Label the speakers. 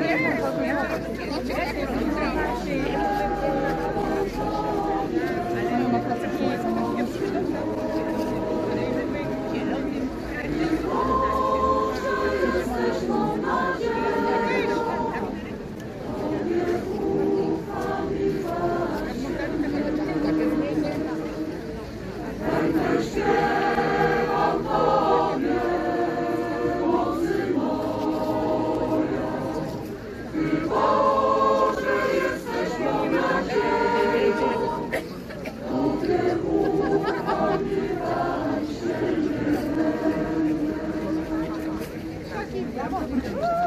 Speaker 1: ね。
Speaker 2: Yeah, I'm